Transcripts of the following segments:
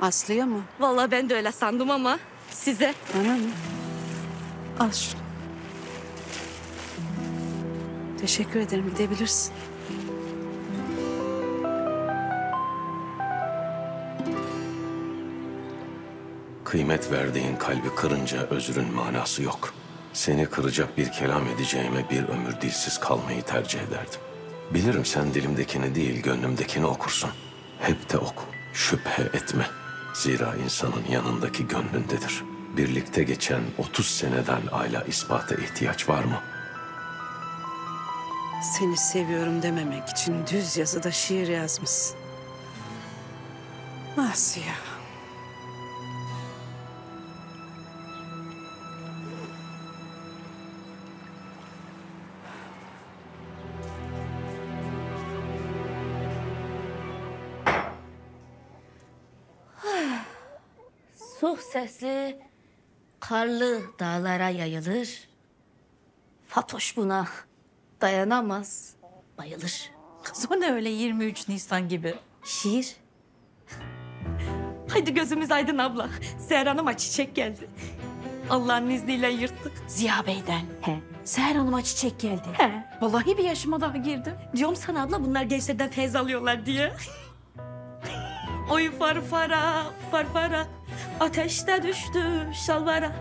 Aslı'ya mı? Vallahi ben de öyle sandım ama size. Bana mı? Al şunu. Teşekkür ederim. Gidebilirsin. Kıymet verdiğin kalbi kırınca özrün manası yok. Seni kıracak bir kelam edeceğime bir ömür dilsiz kalmayı tercih ederdim. Bilirim sen dilimdekini değil gönlümdekini okursun. Hep de oku, şüphe etme. Zira insanın yanındaki gönlündedir. Birlikte geçen 30 seneden âlâ ispata ihtiyaç var mı? Seni seviyorum dememek için düz yazıda şiir yazmışsın. Asya. Suh sesli karlı dağlara yayılır. Fatoş buna dayanamaz, bayılır. Kız o ne öyle 23 Nisan gibi? Şiir. Haydi gözümüz aydın abla. Seher Hanım'a çiçek geldi. Allah'ın izniyle yırttık. Ziya Bey'den. He. Seher Hanım'a çiçek geldi. He. Vallahi bir yaşıma daha girdim. Diyorum sana abla bunlar gençlerden feyz alıyorlar diye. Oy farfara farfara ateşte düştü şalvara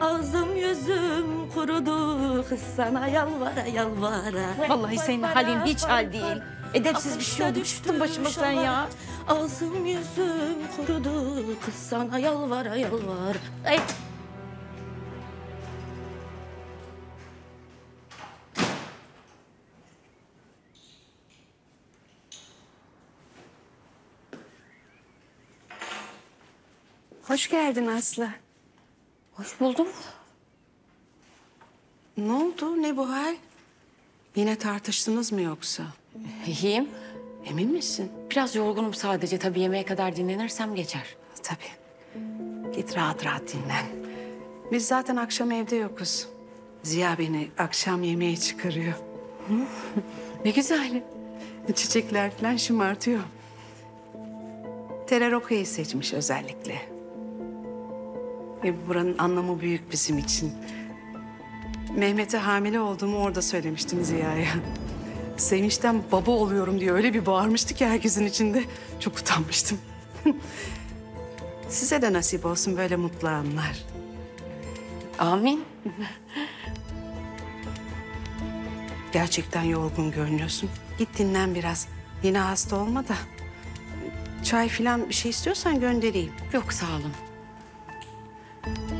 Ağzım yüzüm kurudu kız sana yalvara yalvara Vallahi senin halin hiç hal değil. Edepsiz bir şey oldu. Çıktın başıma sen ya. Ağzım yüzüm kurudu kız sana yalvara yalvara Ay. Hoş geldin Aslı. Hoş buldum. Ne oldu? Ne bu hal? Yine tartıştınız mı yoksa? İyiyim. Emin misin? Biraz yorgunum sadece. Tabii yemeğe kadar dinlenirsem geçer. Tabii. Git rahat rahat dinlen. Biz zaten akşam evde yokuz. Ziya beni akşam yemeğe çıkarıyor. Ne güzel. Çiçekler falan şımartıyor. Tererokayı seçmiş özellikle. Ve buranın anlamı büyük bizim için. Mehmet'e hamile olduğumu orada söylemiştim Ziya'ya. Sevinçten baba oluyorum diye öyle bir bağırmıştı ki herkesin içinde. Çok utanmıştım. Size de nasip olsun böyle mutlu anlar. Amin. Gerçekten yorgun görünüyorsun. Git dinlen biraz. Yine hasta olma da. Çay falan bir şey istiyorsan göndereyim. Yok sağ olun. Thank you.